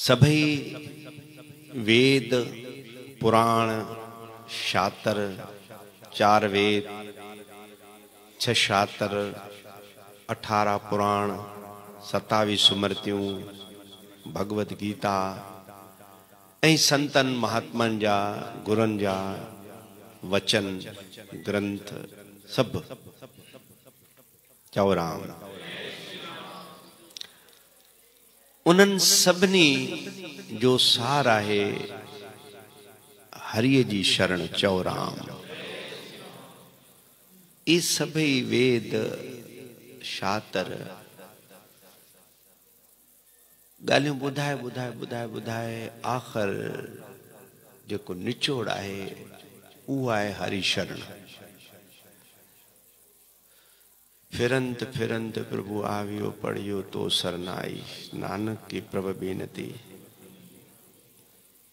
सभई वेद, पुराण शातर चार वेद, छह शातर अठारह पुराण सतावीस सुमृतियूं, भगवत गीता, ऐं संतनि महात्मनि जा, गुरुनि जा, वचन, ग्रंथ सभु चौराम उन्हनि सभिनी जो सार आहे हरिय जी शरण चौराम। ये सभई वेद शातर ॻाल्हियूं ॿुधाए ॿुधाए ॿुधाए ॿुधाए आख़िर जेको निचोड़ आहे उहो आहे हरि शरण। फिरंत फिरंत प्रभु आवियो, पढ़ियो तो सरनाई। नानक की प्रभ बेनती।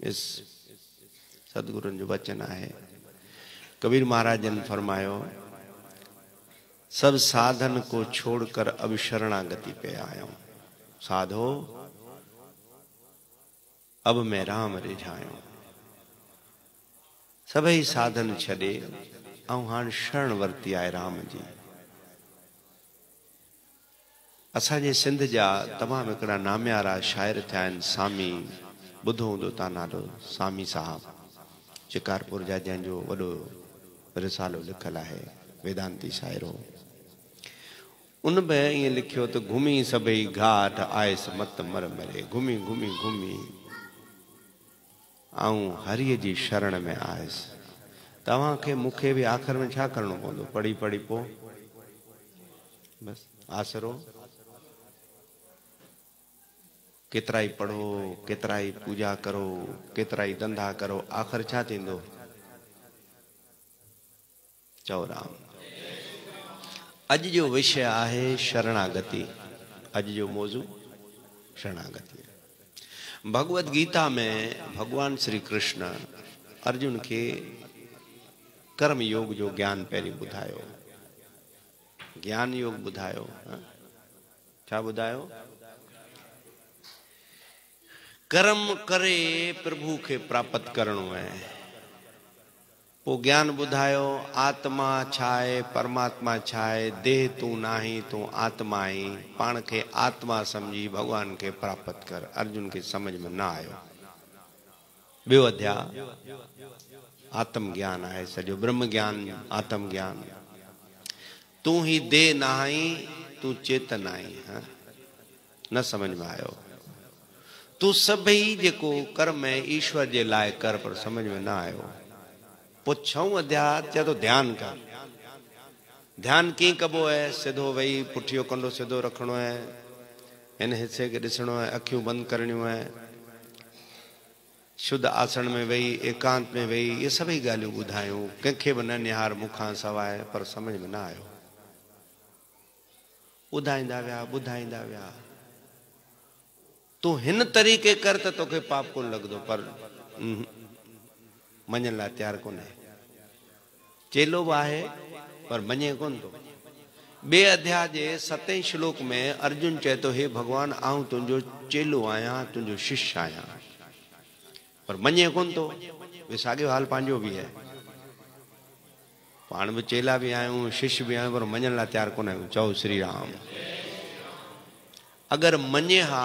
इस सदगुरुनि जो वचन आहे, कबीर महाराज ने फरमायो, सब साधन को छोड़कर अब शरणागति पे आयो। साधो, अब मैं राम रिझायो सभई साधन छॾे ऐं हाणे शरण वरिती आहे राम जी। असांजे सिंध जा तमामु हिकिड़ा नामियारा शाइर सामी, ॿुधो हूंदो तव्हां नालो, सामी साहब, शिकारपुर जा, जंहिंजो वॾो रिसालो लिखियलु आहे, वेदांती शाइरो। उन में ईअं लिखियो घुमी सभई घाट आयसि मत मर मरे, घुमी घुमी घुमी। ऐं हरीअ जी शरण में आयसि। तव्हांखे मूंखे बि आख़िर में छा करिणो पवंदो? पढ़ी पढ़ी बसि, आसरो। केतिरा पढ़ो केतिरा पूजा करो केतिरा धंधा करो, आख़िर छा थींदो? चओ राम। अॼु जो विषय आहे शरणागति। अॼु जो मौज़ू शरणागति। भगवत गीता में भगवान श्री कृष्ण अर्जुन के कर्म योग जो ज्ञान पहिरीं ॿुधायो। ज्ञान योग ॿुधायो छा ॿुधायो? कर्म करे प्रभु खे प्राप्त करणो आहे पोइ ज्ञान ॿुधायो आत्मा छा आहे परमात्मा छा आहे देह तूं नाहीं, तूं आत्मा आहीं पाण खे आत्मा सम्झी भॻवान खे प्राप्त कर, अर्जुन खे समझ में न आयो। अध्याय। आत्म ज्ञान आहे सॼो ब्रह्म ज्ञान, आत्म ज्ञान। तूं ही देह न आहीं तूं चेतन आहीं न समझ में आयो। तूं सभई जेको कर्म आहे ईश्वर जे लाइ कर पर समझ में न आयो। पोइ छहों अध्याय चए थो ध्यानु कर। ध्यानु कीअं कबो आहे सिधो वेही पुठियो कंडो सिधो रखिणो आहे हिन हिसे खे ॾिसणो आहे अखियूं बंदि करणियूं आहे शुद्ध आसन में वेही एकांत में वेही इहे सभई ॻाल्हियूं ॿुधायूं। कंहिंखे बि न निहार मूंखां सवाइ, पर सम्झ में न आयो। ॿुधाईंदा विया ॿुधाईंदा विया। तूं हिन तरीक़े कर त तोखे पाप कोन लॻंदो पर मञण लाइ तयारु कोन्हे। चेलो बि आहे, पर मञे कोन थो। ॿिए अध्याय जे सतें श्लोक में अर्जुन चए थो, हे भॻवान, आऊँ तुंहिंजो चेलो आहियाँ, तुंहिंजो शिष्य आहियाँ। पर मञे कोन थो। साॻियो हाल पंहिंजो बि आहे। पाण बि चेला बि आहियूं, शिष्य बि आहियूं, पर मञण लाइ तयारु कोन आहियूं चओ श्री राम। अगरि मञे हा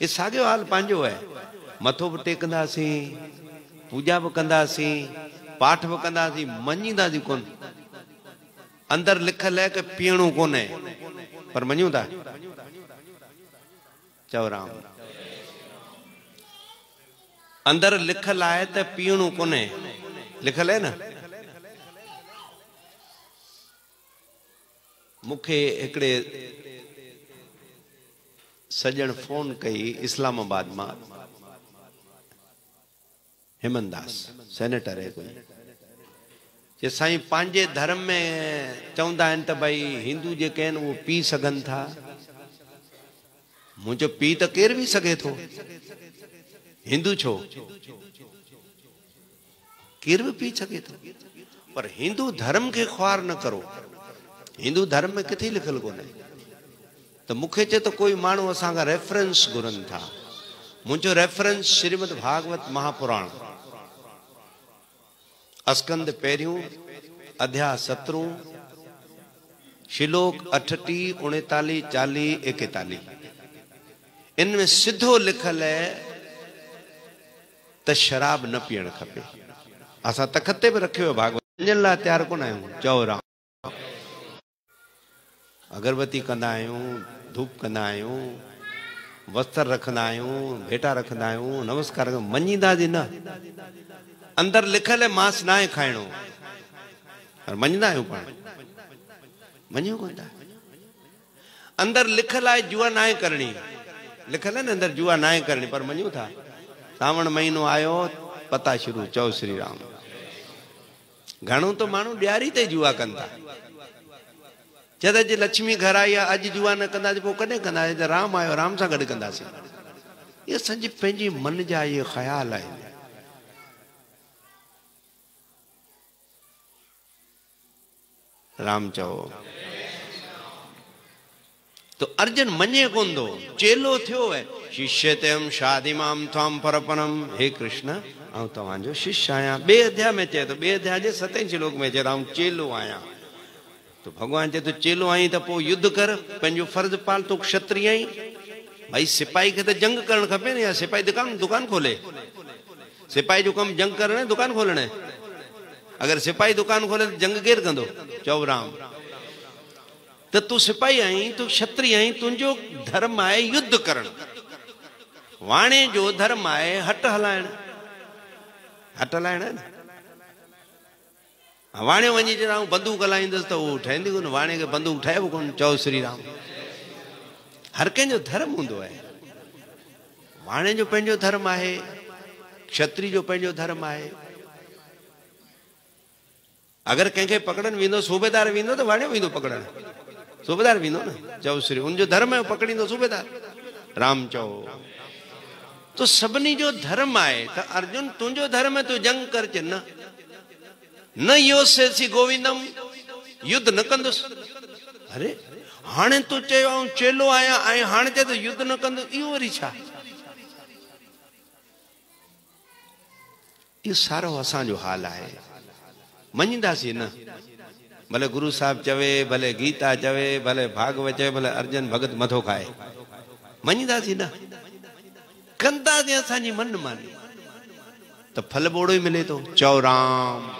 ये साॻियो हाल पंहिंजो आहे मथो बि टेकंदासीं पूजा बि कंदासीं पाठ बि कंदासीं मञींदासीं कोन अंदर लिखल है कि पीअणो कोन्हे पर मञूं था चओ राम अंदर लिखल आहे त पीअणो कोन्हे लिखल आहे न मूंखे सॼण फ़ोन कई इस्लामाबाद माँ। हेमनदास सेनेटर है कोई। जे साईं पंहिंजे धर्म में चवंदा आहिनि त भई हिंदू जेके आहिनि, उहो पी सघनि था। मुंहिंजो पी त केर बि सघे थो? हिंदू छो? केर बि पी सघे थो? पर हिंदू धर्म खे ख्वार न करो। हिंदू धर्म में किथे लिखियल कोन्हे? त मूंखे चए त कोई माण्हू असांखां रेफरेंस घुरनि था। मुंहिंजो रेफरेंस श्रीमद भागवत महापुराण। अस्कंद पहिरियों अध्याय सत्रहं श्लोक अठटी उणेतालीह चालीह एकतालीह इनमें सिधो लिखल है, त शराब न पीअणु खपे। असां तख़त ते बि रखियो भागवत। वञण तयारु कोन आहियूं। चओ राम। अगरबत्ती कंदा धूप कंदा आहियूं, वस्त्र रखंदा आहियूं, भेटा रखंदा आहियूं, नमस्कार मञींदासीं न। अंदरि लिखियल आहे मांस न आहे खाइणो। पर मञंदा आहियूं पाण। मञियो कोन था। अंदरि लिखियल आहे, जुआ न आहे करणी। लिखियल आहे न, अंदरि जुआ न आहे करणी, पर मञूं था। सावण महीनो आयो, पता शुरू, चओ श्री राम। घणो त माण्हू ॾियारी ते जुआ कनि था। जद अॼु लक्ष्मी घर आई आहे, अॼु जुआ न कंदासीं? पोइ राम आयो, राम सां कंदासीं। इहे असांजी पंहिंजी मन जा इहे ख़्याल आहिनि। राम चओ तो अर्जुन कोन थो? चेलो थियो आहे शिष्य ते शादी माम थाम परपनम। हे कृष्ण ऐं शिष्य आहियाँ। ॿिए अध्याय में चए थो, ॿिए अध्याय सतें श्लोक में चए थो चेलो आहियाँ। तो भॻवान चए थो चेलो आई त युद्ध कर, पंहिंजो फर्ज़ पाल तूं क्षत्रिय आहीं भाई, सिपाही त जंग करणु खपे या सिपाही दुकान दुकान खोले? सिपाही जो कमु जंग करणु दुकान खोलणु अगरि सिपाही दुकान खोले त जंग केरु कंदो? चओ राम। त तूं सिपाही आहीं तूं क्षत्रिय आहीं तुंहिंजो धर्म आहे युद्ध करणु। वाणे जो धर्म आहे हट हलाइणु। हट हलाइणु आहे न? वाणे आऊँ बंदूक हलाईंदुसि त उहो ठहंदी कोन, वाणे खे बंदूक ठहे कोन, चओ श्री राम। हर कंहिंजो धर्म हूंदो वाणे जो पंहिंजो धर्म आहे क्षत्रिय जो पंहिंजो धर्म आहे। अगरि कंहिंखे पकड़नि वेंदो, सूबेदार वेंदो त वाणे वेंदो पकड़णु। सूबेदार वेंदो न, चओ श्री हुनजो धर्म आहे पकड़ींदो सूबेदार। राम चओ। तो सभिनी जो धर्म त अर्जुन, तुंहिंजो धर्म आहे, तूं जंग कर च न। न योसेसी गोविंदम, युद्ध न कंदुसि। अरे, हाणे तूं चयो ऐं चेलो आहियाँ ऐं हाणे चए त युद्ध न कंदो इहो वरी छा? इहो सारो असांजो हाल आहे। मञींदासीं न। भले गुरु साहिब चवे, भले गीता चवे, भले भागवत चवे, भले अर्जन भगत मथो खाए। मञींदासीं न। कंदासीं असांजी मन मानी। त फल बोड़ो ई मिले थो चओ राम।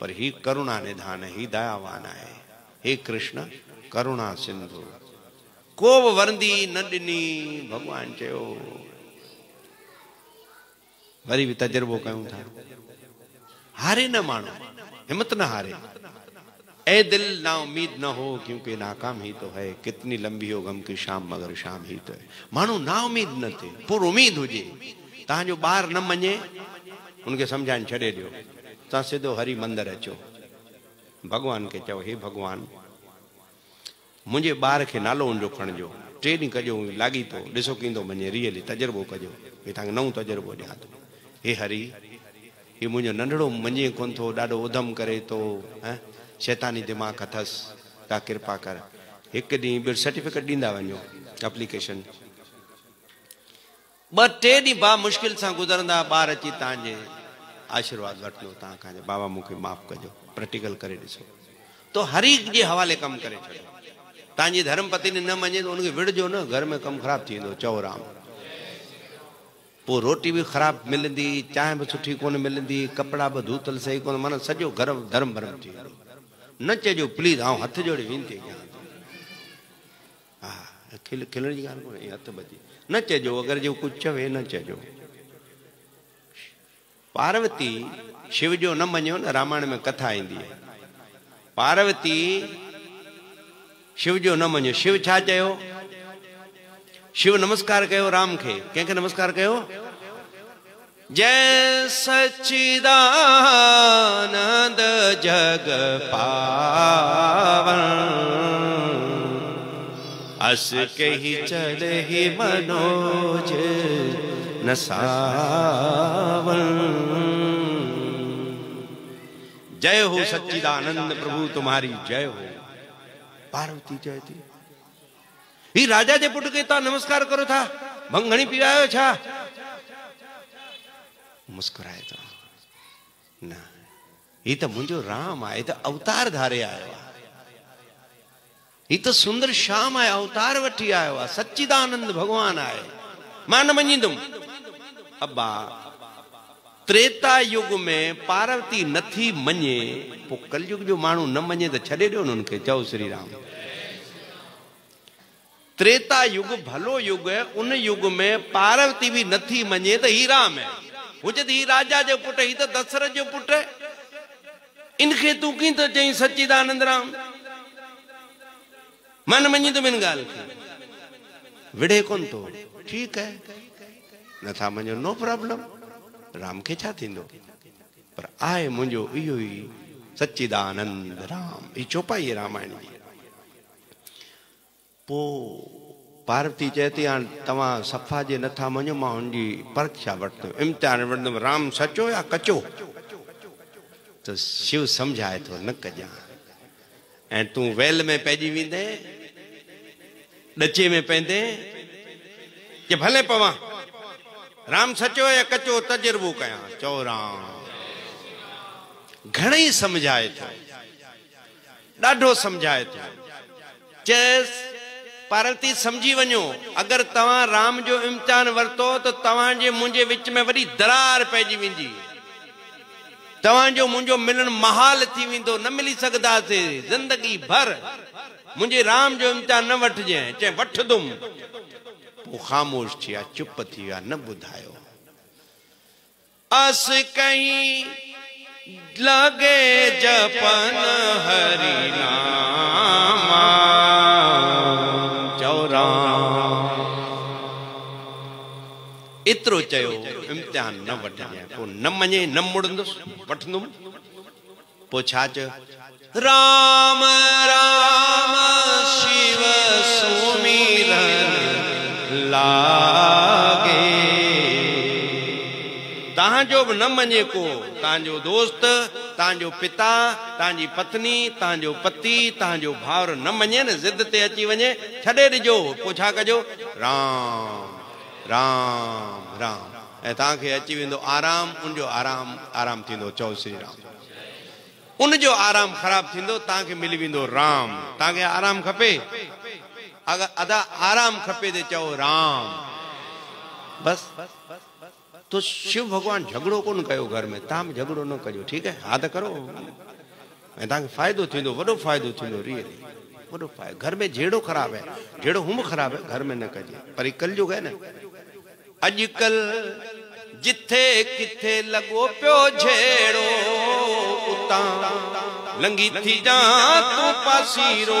पर ही करुणा निधान, ही दयावान आहे हे कृष्ण, करुणा सिंधु को बि वरंदी न ॾिनी चयो वरी बि तजुर्बो कयूं था। हारे न माण्हू हिमत न हारे। ए दिल ना उम्मीद न हो, क्योंकि नाकाम ही तो है। कितनी लंबी हो गम की शाम, मगर शाम ही तो है। माण्हू ना उम्मीद न थे, पुर उम्मीद हुजे। तव्हांजो ॿार न मञे, उनखे सम्झाइण छॾे ॾियो। तव्हां सिधो हरी मंदरु अचो भॻवान खे चओ हे भॻवान मुंहिंजे ॿार खे नालो हुनजो खणिजो टे ॾींहं कजो लाॻी थो ॾिसो कींदो मञे रियली तजुर्बो कजो हे तव्हांखे नओं तजुर्बो ॾियाँ हे हरी हे मुंहिंजो नंढड़ो मञे कोन थो ॾाढो उधम करे थो ऐं शैतानी दिमाग़ अथसि तव्हां कृपा कर हिकु ॾींहुं ॿियो सर्टिफिकेट ॾींदा वञो एप्लीकेशन ॿ टे ॾींहं बा मुश्किल सां गुज़रंदा ॿार अची तव्हांजे आशीर्वाद तव्हां खां बाबा मूंखे माफ़ कजो प्रैक्टिकल करे तो हरी जे हवाले कमु करे छॾियो तव्हांजी धर्म पत्नी न मञे त उनखे विड़जो न, घर में कमु ख़राबु थी वेंदो चओ राम पोइ रोटी बि ख़राबु मिलंदी चांहि बि सुठी कोन मिलंदी, कपिड़ा बि धूतल सही कोन, माना सॼो घर धर्म भरम थी न चइजो, प्लीज़ आउं हथ जोड़े वेनिती कयां हा खिल जी ॻाल्हि कोन्हे, हथ ॿधी न चइजो, अगरि जो कुझु चवे, न चइजो। पार्वती शिव जो न मञियो न रामायण में कथा आहे। पार्वती शिव जो न मञियो शिव शिव नमस्कार राम खे, कंहिंखे नमस्कार कयो? जय सच्चिदानंद जग पावन अस कही चल ही मनोज। नसावन जय हो सच्चिदानंद प्रभु, तुम्हारी जय हो। पार्वती, जय थी ही राजा जे पुट खे तव्हां नमस्कार करो था भंगणी पीरायो छा। मुस्कुराए थो न ही त मुंहिंजो राम आहे त अवतार धारे आयो ही त सुंदर श्याम आहे अवतार वठी आयो सच्चिदानंद भगवान अब्बा, त्रेता युग में पार्वती नथी मञे पोइ कलयुग जो माण्हू न मञे त छॾे ॾियो न हुनखे चओ श्री राम त्रेता युग भलो युग है, उन युग में पार्वती भी नथी मञे त ही राम है। हुजे त ही राजा जो पुट, ही त दशरथ जो पुट है। इनखे तूं कीअं थो चई, सच्चिदानंद राम? मन मञी थो इन ॻाल्हि खे। विढ़े कोन थो। ठीकु आहे नथा मञो, नो प्रॉब्लम। राम खे छा थींदो? पर आहे मुंहिंजो इहो ई, सच्चिदानंद राम। ही चौपाई रामायण जी। पोइ पार्वती चए थी, हाणे सफ़ा जे नथा मञो, माँ हुनजी परीक्षा वठंदुमि। इम्तिहान वठंदुमि, राम सचो या कचो? त शिव सम्झाए थो, न कजां। ऐं तूं वेल में पइजी वेंदे, ॾचे में पवंदे कि भले पवां राम सचो या कचो तजुर्बो कयां? चओ राम। घणेई सम्झाए थो। ॾाढो सम्झाए थो। चएसि पार्वती समझी वञो। अगरि तव्हां राम जो इम्तिहान वरितो, त तव्हांजे मुंहिंजे विच में वॾी दरार पइजी वेंदी। तव्हांजो मुंहिंजो मिलणु महाल थी वेंदो, न मिली सघंदासीं। ज़िंदगी भर मुंहिंजे राम जो इम्तिहान न वठिजांइ चए वठंदुमि। पोइ ख़ामोश थी विया चुप थी विया न ॿुधायो अस कहीं लगे जपन हरि नामा एतिरो चयो, इम्तिहान न वठजांइ पोइ न मञे, न मुड़ंदुसि, वठंदुमि। पोइ छा राम राम। लागे। तव्हांजो बि न मञे को तव्हांजो दोस्त तव्हांजो पिता तव्हांजी पत्नी तव्हांजो पति तव्हांजो भाउर न मञे न ज़िद ते अची वञे, छॾे ॾिजो, पोइ कजो? राम राम राम। ऐं तव्हांखे अची वेंदो आराम, उनजो आराम आराम थींदो, चओ श्री राम। उनजो आराम ख़राबु थींदो तव्हांखे मिली वेंदो राम। तव्हांखे आराम खपे? अगरि अदा आराम खपे त चओ राम। बस। तो शिव भगवान झगड़ो कोन कयो घर में? तव्हां झगड़ो न कजो, ठीकु हा? त करो। ऐं तव्हांखे फ़ाइदो थींदो, वॾो फ़ाइदो थींदो, रियली। वॾो फ़ाइदो घर में जहिड़ो ख़राबु आहे जहिड़ो हुम ख़राबु आहे घर में न कजे। पर ही कलयुग आहे न। अॼुकल्ह जिथे किथे लॻो पियो झेड़ो, उतां लंगी थी जा तूं पासीरो।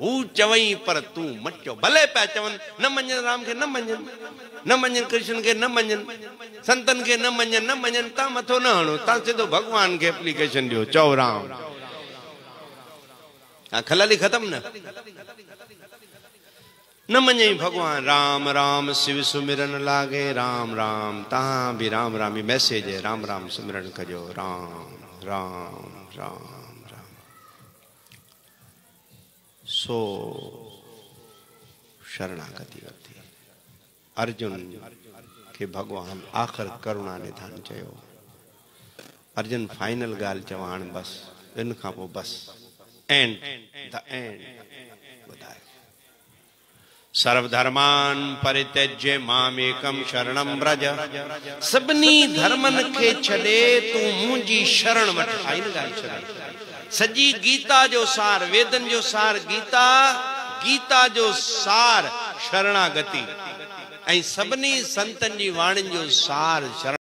हू चवई पर तूं मचो भले पिया चवनि, न मञनि राम खे, न मञनि न मञनि कृष्ण खे, न मञनि, संतनि खे न मञनि न मञनि तव्हां मथो न हणो तव्हां सिधो भॻवान खे एप्लीकेशन ॾियो, चओ राम। हा खलली ख़तमु न? न मञई भगवान राम राम, शिव सुमिरन लागे, राम राम तहां भी राम राम मैसेज है राम राम सुमिरन कजो राम राम राम राम। सो शरणागति वरिती अर्जुन खे भॻवान आख़िर करुणा निधान चयो। अर्जुन फाइनल ॻाल्हि चवां हाणे बसि इन खां पोइ बसि एंड द एंड सर्वधर्मान परित्यज्य मामेकम शरणम ब्रज सभिनी धर्मन खे छॾे तूं मुंहिंजी शरण वठ आइन ॻाल्हि छॾे सॼी गीता जो सार, वेदन जो सार, गीता गीता जो सार, शरणागति। सभी संतन की वाणियुनि जो सार, शरण।